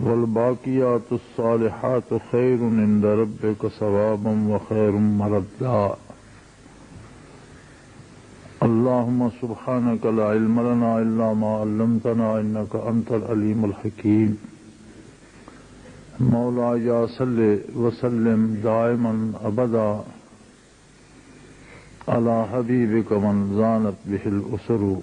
वलबाकियात सालहत खैर इंद रब का सवाबम व खैर मरदा अल्लाहुम सुबहानक ला इल्म लना इल्ला मा अल्लमतना इन्नक अंतल अलीमुल हकीम मौला या सल्ले व सल्लिम दाइमन अबदा अला हबीबिक मन जानत बिहिल उसरू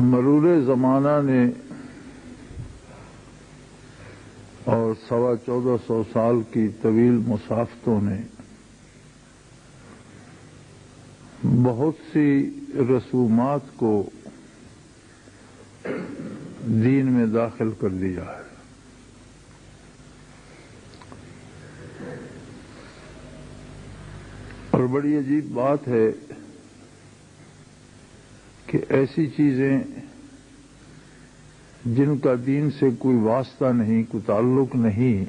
मरूर जमाना ने और सवा चौदह सौ साल की तवील मुसाफतों ने बहुत सी रसूमात को दीन में दाखिल कर दिया है। और बड़ी अजीब बात है कि ऐसी चीज़ें जिनका दीन से कोई वास्ता नहीं, कोई ताल्लुक नहीं,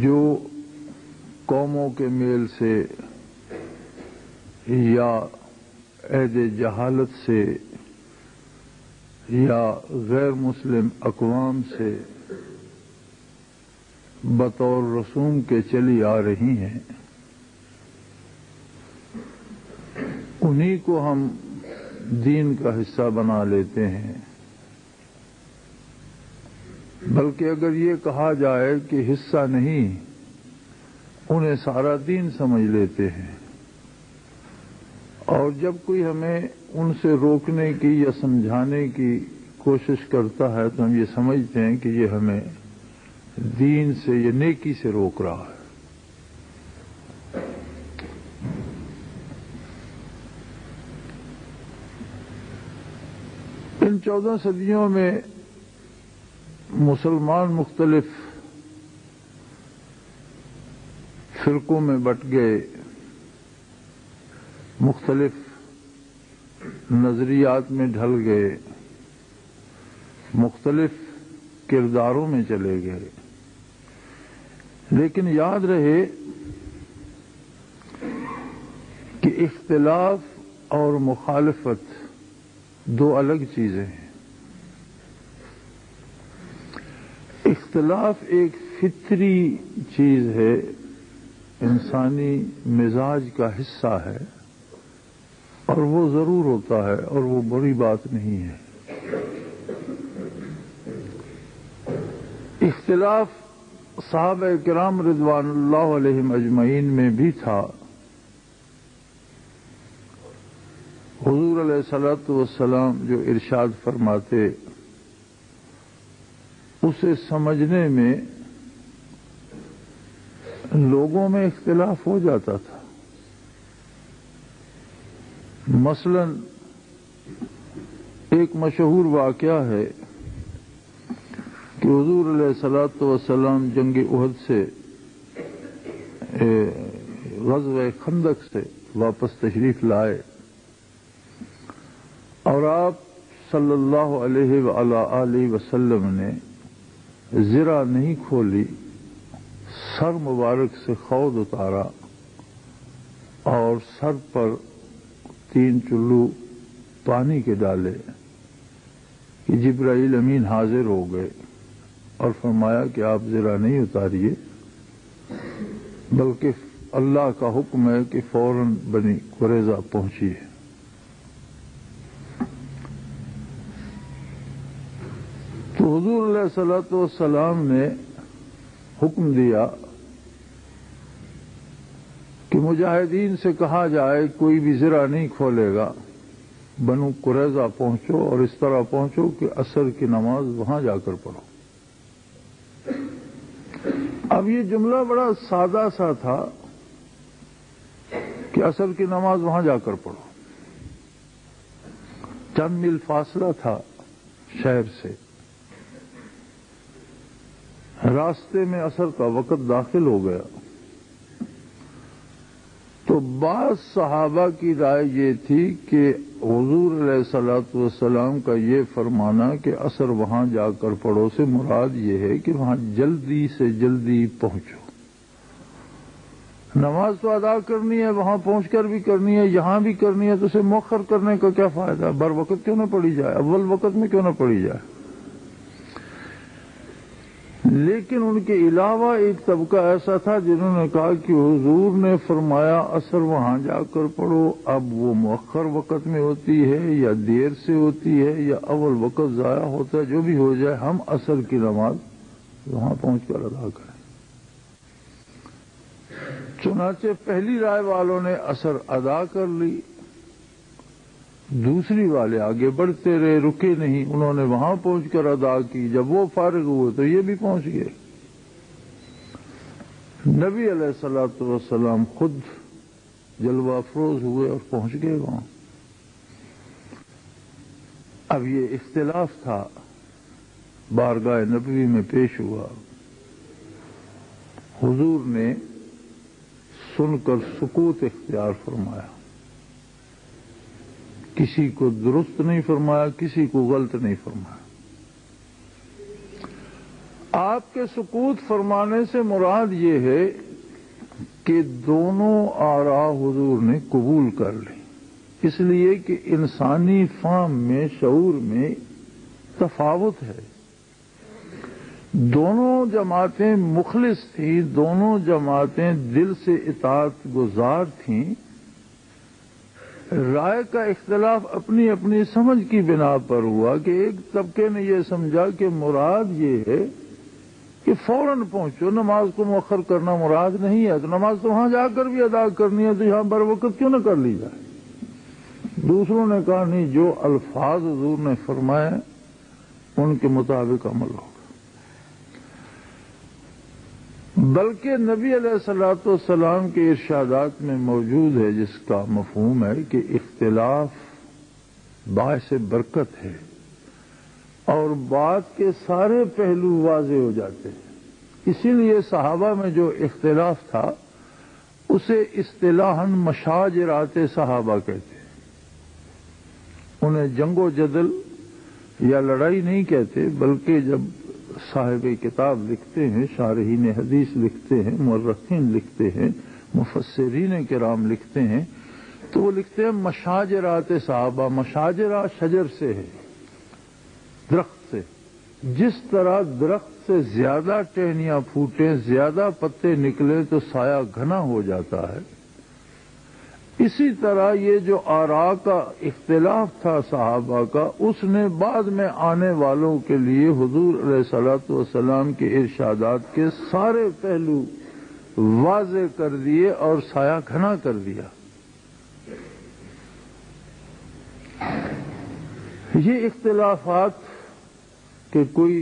जो कौमों के मेल से या अहद जहालत से या गैर मुस्लिम अकवाम से बतौर रसूम के चली आ रही हैं। उन्हीं को हम दीन का हिस्सा बना लेते हैं। बल्कि अगर ये कहा जाए कि हिस्सा नहीं, उन्हें सारा दीन समझ लेते हैं। और जब कोई हमें उनसे रोकने की या समझाने की कोशिश करता है तो हम ये समझते हैं कि ये हमें दीन से, या नेकी से रोक रहा है। इन चौदह सदियों में मुसलमान मुख्तलिफ़ फिरकों में बट गए, मुख्तलिफ़ नजरियात में ढल गए, मुख्तलिफ़ किरदारों में चले गए। लेकिन याद रहे कि इख्तलाफ और मुखालफत दो अलग चीज़ें हैं। इख्तलाफ एक फितरी चीज़ है, इंसानी मिजाज का हिस्सा है, और वो ज़रूर होता है और वो बुरी बात नहीं है। इख्तलाफ साहब कराम रिजवान अजमैन में भी था। हजूर सलाम जो इरशाद फरमाते, उसे समझने में लोगों में इख्तलाफ हो जाता था। मसलन एक मशहूर वाकया है कि हजूर सलाम जंग उहद से गजव खंदक से वापस तशरीफ़ लाए। और आप सल्लल्लाहु अलैहि वसल्लम ने जिरा नहीं खोली, सर मुबारक से खौद उतारा और सर पर तीन चुल्लू पानी के डाले कि जिब्राइल अमीन हाजिर हो गए और फरमाया कि आप जिरा नहीं उतारिए, बल्कि अल्लाह का हुक्म है कि फ़ौरन बनी कुरेजा पहुँची तो हजूर सलाम ने हुक्म दिया कि मुजाहिदीन से कहा जाए, कोई भी जिरा नहीं खोलेगा। बनु कुरैजा पहुंचो और इस तरह पहुंचो कि असर की नमाज़ वहाँ जाकर पढ़ो। अब ये जुमला बड़ा सादा सा था कि असर की नमाज़ वहाँ जाकर पढ़ो। चंद मील फासला था शहर से। रास्ते में असर का वक़्त दाखिल हो गया। तो बाद सहाबा की राय ये थी कि हजूर सलाम का ये फरमाना कि असर वहाँ जाकर पढ़ो से मुराद ये है कि वहाँ जल्दी से जल्दी पहुंचो। नमाज़ तो अदा करनी है, वहाँ पहुंचकर भी करनी है, यहाँ भी करनी है तो उसे मौखर करने का क्या फ़ायदा? बर वक्त क्यों ना पड़ी जाए? अव्वल वक्त में क्यों ना पड़ी जाए? लेकिन उनके अलावा एक तबका ऐसा था जिन्होंने कहा कि हुजूर ने फरमाया, असर वहाँ जाकर पढ़ो। अब वो मौखर वक़्त में होती है, या देर से होती है, या अव्वल वक़्त ज़ाया होता है, जो भी हो जाए, हम असर की नमाज़ वहाँ पहुंचकर अदा करें। चुनाचे पहली राय वालों ने असर अदा कर ली। दूसरी वाले आगे बढ़ते रहे, रुके नहीं। उन्होंने वहाँ पहुंचकर अदा की। जब वो फारिग हुए तो ये भी पहुँच गए। नबी सलाम खुद जलवा अफरोज हुए और पहुँच गए वहाँ। अब ये इख्तिलाफ था। बारगाह नबी में पेश हुआ। हुजूर ने सुनकर सुकूत इख्तियार फरमाया। किसी को दुरुस्त नहीं फरमाया, किसी को गलत नहीं फरमाया। आपके सुकूत फरमाने से मुराद ये है कि दोनों आरा हुजूर ने कबूल कर ली। इसलिए कि इंसानी फाम में शूर में तफावत है। दोनों जमातें मुखलिस थी, दोनों जमातें दिल से इतात गुजार थीं राय का इख्तलाफ अपनी अपनी समझ की बिना पर हुआ कि एक तबके ने यह समझा कि मुराद ये है कि फ़ौरन पहुंचो, नमाज़ को मौखर करना मुराद नहीं है तो नमाज़ तो वहाँ जाकर भी अदा करनी है तो यहाँ बर वक्त क्यों न कर ली जाए? दूसरों ने कहा, नहीं, जो अल्फाज हजूर ने फरमाए, उनके मुताबिक अमल होगा बल्कि नबी सलाम के इर्शादात में मौजूद है, जिसका मफहूम है कि इख्तलाफ बायस बरकत है और बात के सारे पहलू वाजे हो जाते हैं। इसीलिए सहाबा में जो इख्तलाफ था, उसे इस्तेलाहन मशाजरात सहाबा कहते हैं। उन्हें जंगो जदल या लड़ाई नहीं कहते, बल्कि जब साहिब किताब लिखते हैं, शारहीन हदीस लिखते हैं, मर्रखीन लिखते हैं मुफसरीन कराम लिखते हैं तो वो लिखते हैं, मशाजरात साहबा मशाजरा शजर से है, दरख्त से। जिस तरह दरख्त से ज़्यादा टहनियाँ फूटें, ज़्यादा पत्ते निकले तो साया घना हो जाता है। इसी तरह ये जो आरा का इख्तलाफ था साहबा का, उसने बाद में आने वालों के लिए हजूर सलाम के इर्शादात के सारे पहलू वाजे कर दिए और साया घना कर दिया। ये इख्तलाफात के कोई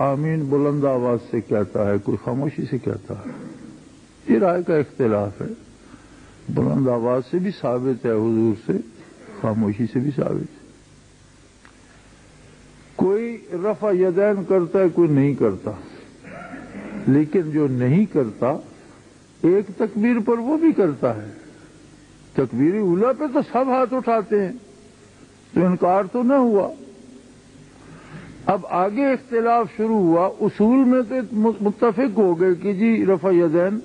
आमीन बुलंद आवाज़ से कहता है, कोई खामोशी से कहता है, ये राय का इख्तलाफ है। बुलंद आवाज़ से भी साबित है, हुजूर से, खामोशी से भी साबित है। कोई रफा यदैन करता है, कोई नहीं करता। लेकिन जो नहीं करता, एक तकबीर पर वो भी करता है। तकबीरी उला पे तो सब हाथ उठाते हैं तो इनकार तो न हुआ। अब आगे इख्तलाफ शुरू हुआ, उसूल में तो मुतफिक हो गए कि जी रफा यदैन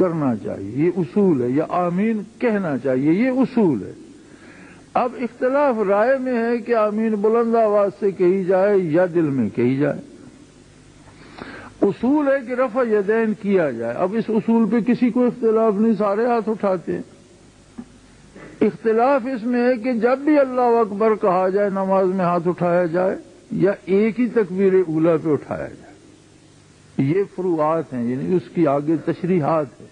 करना चाहिए। ये उसूल है, या आमीन कहना चाहिए, ये उसूल है। अब इख्तलाफ राय में है कि आमीन बुलंद आवाज़ से कही जाए या दिल में कही जाए। उसूल है कि रफा यदैन किया जाए। अब इस उसूल पे किसी को इख्तलाफ नहीं, सारे हाथ उठाते हैं। इख्तलाफ इसमें है कि जब भी अल्लाह अकबर कहा जाए, नमाज़ में हाथ उठाया जाए, या एक ही तकबीर उला पे उठाया जाए। ये फरुआत हैं, यानी उसकी आगे तशरीहात है।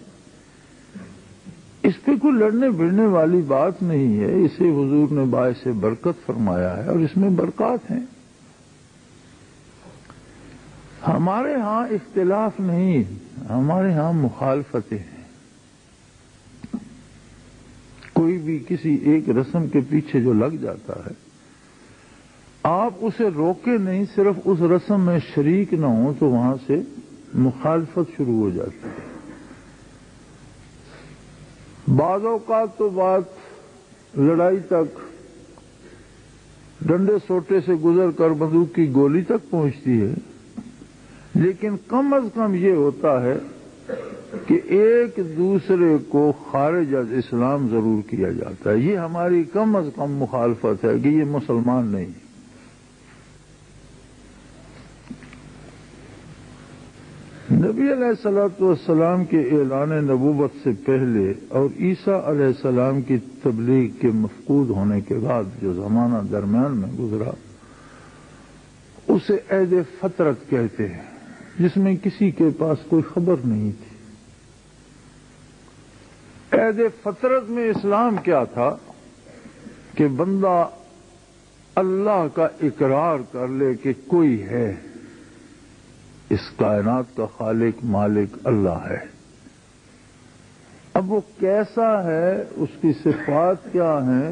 इस कोई लड़ने भिड़ने वाली बात नहीं है। इसे हुजूर ने बाय से बरकत फरमाया है और इसमें बरकत है। हमारे यहाँ इख्तलाफ नहीं हमारे यहाँ मुखालफतें हैं। कोई भी किसी एक रस्म के पीछे जो लग जाता है, आप उसे रोके नहीं, सिर्फ़ उस रस्म में शरीक ना हो तो वहाँ से मुखालफत शुरू हो जाती है। बाजों का तो बात लड़ाई तक, डंडे सोटे से गुजर कर बंदूक की गोली तक पहुँचती है। लेकिन कम अज कम ये होता है कि एक दूसरे को खारिज अज इस्लाम ज़रूर किया जाता है। ये हमारी कम अज कम मुखालफत है कि ये मुसलमान नहीं नबी सलाम के ऐलान नबूबत से पहले और ईसा सलाम की तबलीग के मफकूद होने के बाद जो जमाना दरमियान में गुजरा, उसे ऐद फतरत कहते हैं, जिसमें किसी के पास कोई खबर नहीं थी। ऐद फतरत में इस्लाम क्या था कि बंदा अल्लाह का इकरार कर ले कि कोई है? इस कायनात का खालिक मालिक अल्लाह है। अब वो कैसा है, उसकी सिफात क्या है,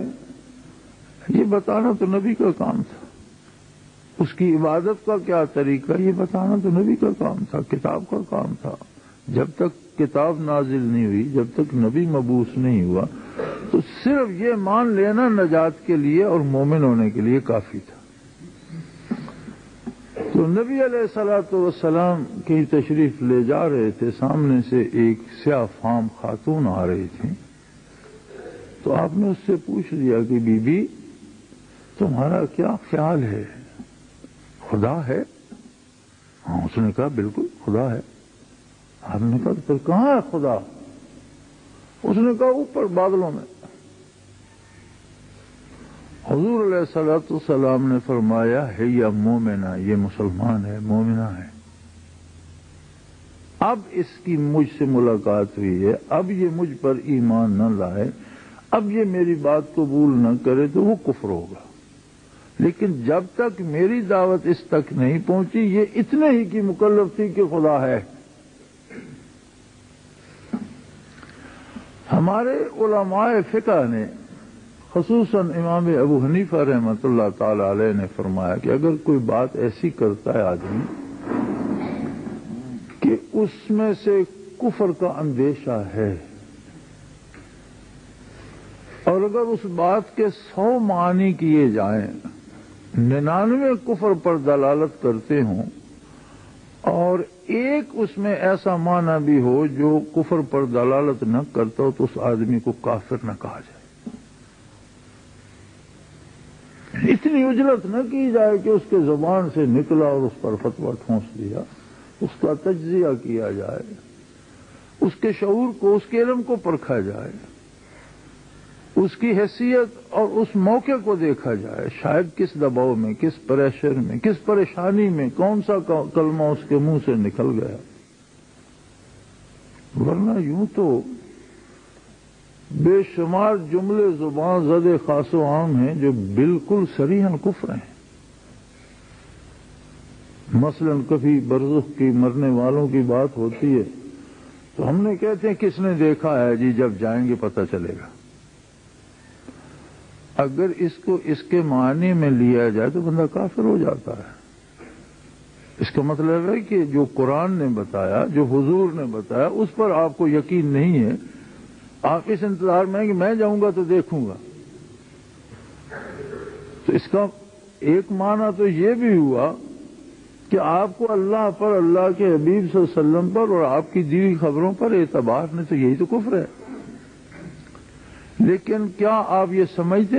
ये बताना तो नबी का काम था। उसकी इबादत का क्या तरीका, ये बताना तो नबी का काम था, किताब का काम था। जब तक किताब नाजिल नहीं हुई, जब तक नबी मबूस नहीं हुआ तो सिर्फ़ ये मान लेना नजात के लिए और मोमिन होने के लिए काफ़ी था। तो नबी सलाम की तशरीफ़ ले जा रहे थे, सामने से एक स्या फाम खातून आ रही थी। तो आपने उससे पूछ लिया कि, बीबी, तुम्हारा क्या ख्याल है? खुदा है? हाँ उसने कहा, बिल्कुल, खुदा है। आपने कहा तो फिर कहाँ है खुदा? उसने कहा, ऊपर बादलों में। हजूर सलाम ने फरमाया, है या मोमिना, ये मुसलमान है, मोमिना है। अब इसकी मुझसे मुलाकात हुई है। अब ये मुझ पर ईमान न लाए। अब ये मेरी बात कबूल न करे तो वो कुफर होगा। लेकिन जब तक मेरी दावत इस तक नहीं पहुँची, ये इतने ही की मुकल्लफ थी कि खुदा है। हमारे उलमाए फिका ने खसूस इमाम अबू हनीफा रहमत ताली ने फरमाया कि अगर कोई बात ऐसी करता है आदमी कि उसमें से कुफर का अंदेशा है, और अगर उस बात के सौ मानी किए जाएँ, निन्यानवे कुफर पर दलालत करते हों, और एक उसमें ऐसा माना भी हो जो कुफर पर दलालत न करता हो तो उस आदमी को काफिर न कहा जाए। इतनी उजरत न की जाए कि उसके ज़ुबान से निकला और उस पर फतवा ठोंस दिया, उसका तजिया किया जाए, उसके शूर को, उसके इलम को परखा जाए, उसकी हैसियत और उस मौके को देखा जाए, शायद किस दबाव में, किस प्रेशर में, किस परेशानी में, कौन सा कलमा उसके मुँह से निकल गया। वरना यूँ तो बेशुमार जुमले ज़ुबान जद खासो आम हैं जो बिल्कुल सरीहन कुफर हैं। मसलन कभी बरजुख की मरने वालों की बात होती है तो हमने कहते हैं, किसने देखा है? जी, जब जाएँगे पता चलेगा। अगर इसको, इसके मायने में लिया जाए तो बंदा काफिर हो जाता है। इसका मतलब है कि जो कुरान ने बताया, जो हुजूर ने बताया, उस पर आपको यकीन नहीं है आप इस इंतज़ार में कि मैं जाऊँगा तो देखूँगा। तो इसका एक माना तो ये भी हुआ कि आपको अल्लाह पर, अल्लाह के हबीब वसल्लम पर और आपकी दीवी खबरों पर एतबार नहीं तो यही तो कुफर है। लेकिन क्या आप ये समझते